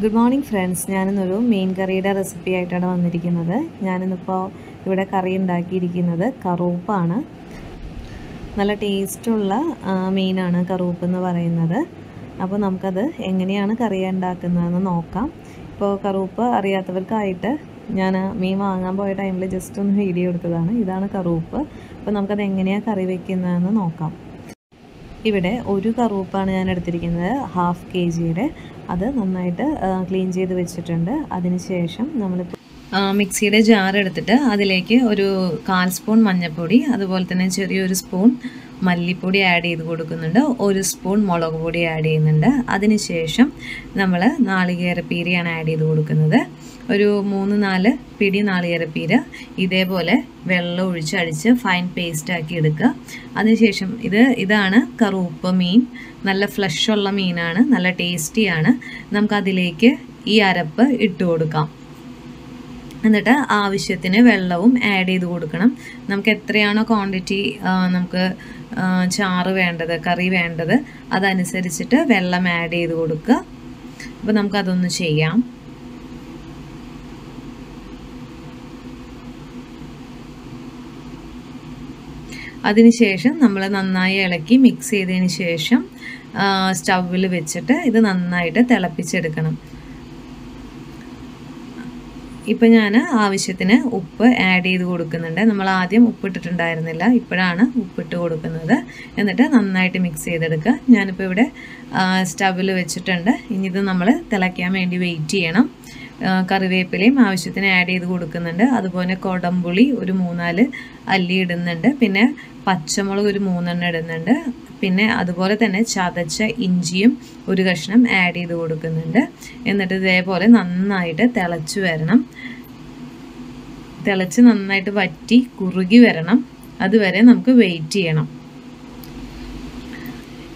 Good morning friends ഞാനിന്നൊരു മീൻ കറിയുടെ റെസിപ്പി ആയിട്ടാണ് വന്നിരിക്കുന്നത്. ഞാനിന്നിപ്പോൾ ഇവിടെ കറി ഉണ്ടാക്കിയിരിക്കുന്നത് കറൂപ്പാണ്. നല്ല ടേസ്റ്റുള്ള മീനാണ് കറൂപ്പ് എന്ന് പറയുന്നത്. അപ്പോൾ നമുക്കത് എങ്ങനെയാണ് കറി ഉണ്ടാക്കുന്നതെന്ന് നോക്കാം. ഇപ്പോൾ കറൂപ്പ് അറിയാത്തവർക്കായിട്ട് ഞാൻ മീൻ വാങ്ങാൻ പോയ ടൈമിൽ ജസ്റ്റ് ഒന്ന് വീഡിയോ എടുത്തതാണ്. ഇതാണ് കറൂപ്പ്. അപ്പോൾ നമുക്കത് എങ്ങനെയാണ് കറി വെക്കുന്നതെന്ന് നോക്കാം. ഇവിടെ ഒരു കറുവപ്പാണ് ഞാൻ എടുത്തിരിക്കുന്നത് ഹാഫ് കെ ജിയുടെ അത് നന്നായിട്ട് ക്ലീൻ ചെയ്ത് വെച്ചിട്ടുണ്ട്. അതിനുശേഷം നമ്മൾ മിക്സിയുടെ ജാർ എടുത്തിട്ട് അതിലേക്ക് ഒരു കാൽ സ്പൂൺ മഞ്ഞൾപ്പൊടി അതുപോലെ തന്നെ ചെറിയൊരു സ്പൂൺ മല്ലിപ്പൊടി ആഡ് ചെയ്ത് കൊടുക്കുന്നുണ്ട്. ഒരു സ്പൂൺ മുളക് പൊടി ആഡ് ചെയ്യുന്നുണ്ട്. അതിനുശേഷം നമ്മൾ നാളികേരപ്പീരയാണ് ആഡ് ചെയ്ത് കൊടുക്കുന്നത്. ഒരു മൂന്ന് നാല് പിടി നാളികേരപ്പീര ഇതേപോലെ വെള്ളം ഒഴിച്ച് അടിച്ച് ഫൈൻ പേസ്റ്റ് ആക്കി എടുക്കുക. അതിനുശേഷം ഇത് ഇതാണ് കറുപ്പ് മീൻ. നല്ല ഫ്ലഷുള്ള മീനാണ് നല്ല ടേസ്റ്റിയാണ് നമുക്കതിലേക്ക് ഈ അരപ്പ് ഇട്ട് കൊടുക്കാം. എന്നിട്ട് ആവശ്യത്തിന് വെള്ളവും ആഡ് ചെയ്ത് കൊടുക്കണം. നമുക്ക് എത്രയാണോ ക്വാണ്ടിറ്റി നമുക്ക് ചാറ് വേണ്ടത് കറി വേണ്ടത് അതനുസരിച്ചിട്ട് വെള്ളം ആഡ് ചെയ്ത് കൊടുക്കുക. അപ്പോൾ നമുക്കതൊന്ന് ചെയ്യാം. അതിനുശേഷം നമ്മൾ നന്നായി ഇളക്കി മിക്സ് ചെയ്തതിന് ശേഷം സ്റ്റൗവിൽ വെച്ചിട്ട് ഇത് നന്നായിട്ട് തിളപ്പിച്ചെടുക്കണം. ഇപ്പം ഞാൻ ആവശ്യത്തിന് ഉപ്പ് ആഡ് ചെയ്ത് കൊടുക്കുന്നുണ്ട്. നമ്മൾ ആദ്യം ഉപ്പിട്ടിട്ടുണ്ടായിരുന്നില്ല. ഇപ്പോഴാണ് ഉപ്പിട്ട് കൊടുക്കുന്നത്. എന്നിട്ട് നന്നായിട്ട് മിക്സ് ചെയ്തെടുക്കുക. ഞാനിപ്പോൾ ഇവിടെ സ്റ്റവിൽ വെച്ചിട്ടുണ്ട്. ഇനി ഇത് നമ്മൾ തിളയ്ക്കാൻ വേണ്ടി വെയിറ്റ് ചെയ്യണം. കറിവേപ്പിലയും ആവശ്യത്തിന് ആഡ് ചെയ്ത് കൊടുക്കുന്നുണ്ട്. അതുപോലെ കൊടംപുളി ഒരു മൂന്നാൽ അല്ലി ഇടുന്നുണ്ട്. പിന്നെ പച്ചമുളക് ഒരു മൂന്നെണ്ണം ഇടുന്നുണ്ട്. പിന്നെ അതുപോലെ തന്നെ ചതച്ച ഇഞ്ചിയും ഒരു കഷ്ണം ആഡ് ചെയ്ത് കൊടുക്കുന്നുണ്ട്. എന്നിട്ട് ഇതേപോലെ നന്നായിട്ട് തിളച്ച് വരണം. തിളച്ച് നന്നായിട്ട് വറ്റി കുറുകി വരണം. അതുവരെ നമുക്ക് വെയിറ്റ് ചെയ്യണം.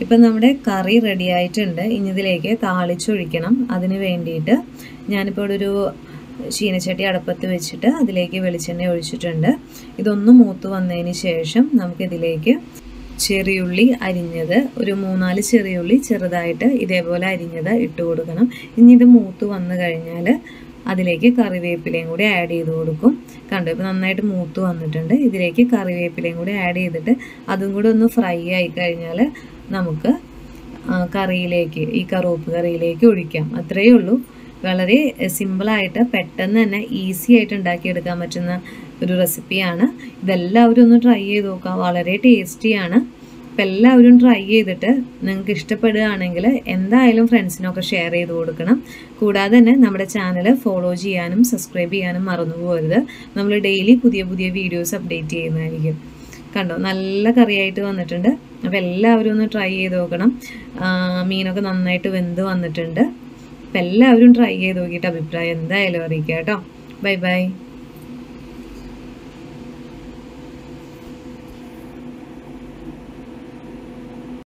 ഇപ്പം നമ്മുടെ കറി റെഡി ആയിട്ടുണ്ട്. ഇനി ഇതിലേക്ക് താളിച്ചൊഴിക്കണം. അതിന് വേണ്ടിയിട്ട് ഞാനിപ്പോൾ ഒരു ചീനച്ചട്ടി അടപ്പത്ത് വെച്ചിട്ട് അതിലേക്ക് വെളിച്ചെണ്ണ ഒഴിച്ചിട്ടുണ്ട്. ഇതൊന്ന് മൂത്ത് വന്നതിന് ശേഷം നമുക്കിതിലേക്ക് ചെറിയുള്ളി അരിഞ്ഞത് ഒരു മൂന്നാൽ ചെറിയുള്ളി ചെറുതായിട്ട് ഇതേപോലെ അരിഞ്ഞത് ഇട്ട് കൊടുക്കണം. ഇനി ഇത് മൂത്ത് വന്നു കഴിഞ്ഞാൽ അതിലേക്ക് കറിവേപ്പിലയും കൂടി ആഡ് ചെയ്ത് കൊടുക്കും. കണ്ടു? ഇപ്പോൾ നന്നായിട്ട് മൂത്ത് വന്നിട്ടുണ്ട്. ഇതിലേക്ക് കറിവേപ്പിലയും കൂടി ആഡ് ചെയ്തിട്ട് അതും കൂടി ഒന്ന് ഫ്രൈ ആയി കഴിഞ്ഞാൽ നമുക്ക് കറിയിലേക്ക് ഈ കറുവപ്പ് കറിയിലേക്ക് ഒഴിക്കാം. അത്രയേ ഉള്ളൂ. വളരെ സിമ്പിളായിട്ട് പെട്ടെന്ന് തന്നെ ഈസി ആയിട്ട് ഉണ്ടാക്കിയെടുക്കാൻ പറ്റുന്ന ഒരു റെസിപ്പിയാണ്. ഇതെല്ലാവരും ഒന്ന് ട്രൈ ചെയ്ത് നോക്കാം. വളരെ ടേസ്റ്റിയാണ്. അപ്പം എല്ലാവരും ട്രൈ ചെയ്തിട്ട് നിങ്ങൾക്ക് ഇഷ്ടപ്പെടുകയാണെങ്കിൽ എന്തായാലും ഫ്രണ്ട്സിനൊക്കെ ഷെയർ ചെയ്ത് കൊടുക്കണം. കൂടാതെ തന്നെ നമ്മുടെ ചാനൽ ഫോളോ ചെയ്യാനും സബ്സ്ക്രൈബ് ചെയ്യാനും മറന്നു പോകരുത്. നമ്മൾ ഡെയിലി പുതിയ പുതിയ വീഡിയോസ് അപ്ഡേറ്റ് ചെയ്യുന്നതായിരിക്കും. കണ്ടോ നല്ല കറിയായിട്ട് വന്നിട്ടുണ്ട്. അപ്പോൾ എല്ലാവരും ഒന്ന് ട്രൈ ചെയ്ത് നോക്കണം. മീനൊക്കെ നന്നായിട്ട് വെന്ത് വന്നിട്ടുണ്ട്. അപ്പം എല്ലാവരും ട്രൈ ചെയ്ത് നോക്കിയിട്ട് അഭിപ്രായം എന്തായാലും അറിയിക്കാം കേട്ടോ. Bye bye